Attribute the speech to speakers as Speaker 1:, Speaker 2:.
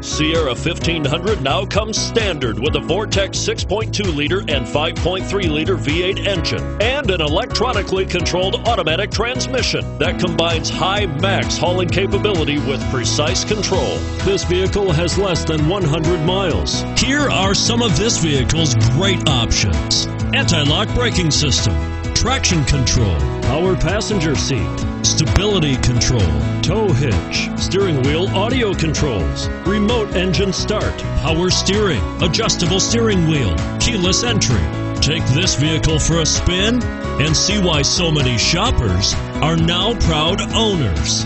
Speaker 1: Sierra 1500 now comes standard with a Vortec 6.2 liter and 5.3 liter V8 engine and an electronically controlled automatic transmission that combines high max hauling capability with precise control. This vehicle has less than 100 miles. Here are some of this vehicle's great options anti lock braking system, traction control, power passenger seat, stability control, tow hitch, steering wheel audio controls, remote engine start, power steering, adjustable steering wheel, keyless entry. Take this vehicle for a spin and see why so many shoppers are now proud owners.